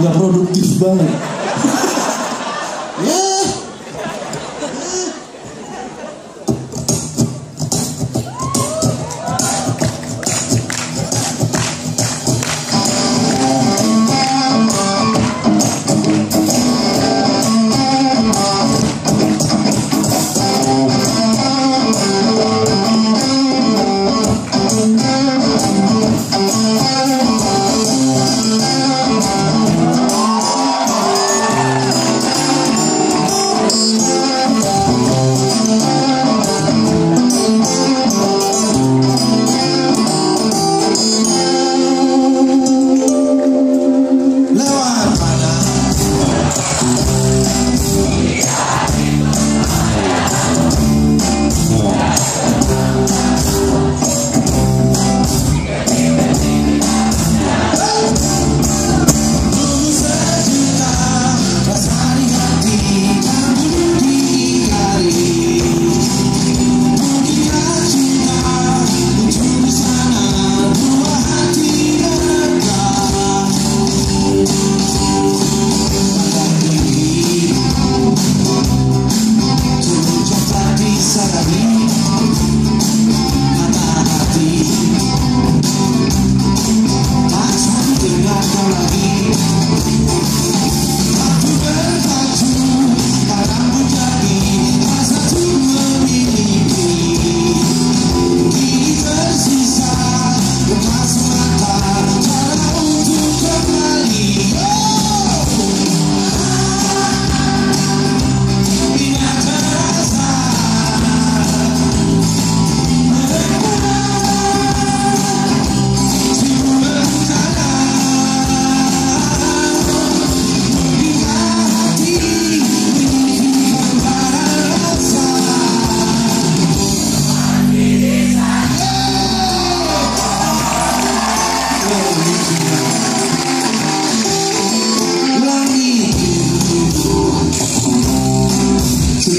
nggak produktif banget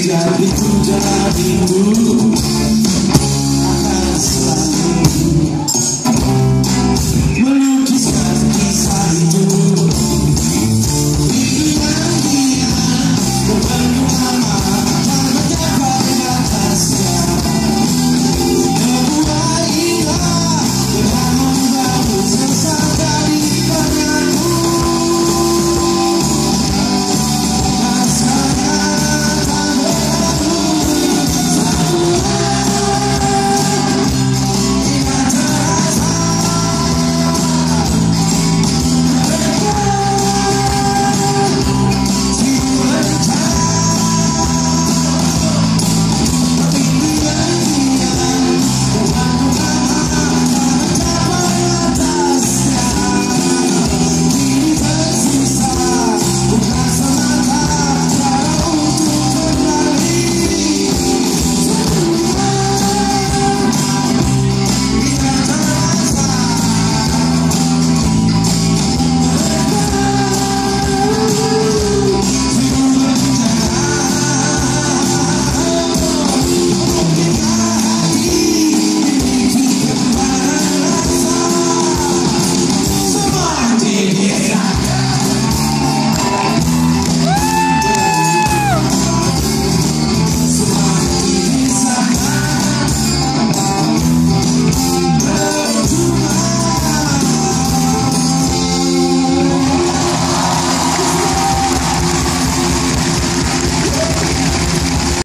langit sudah itu jadimu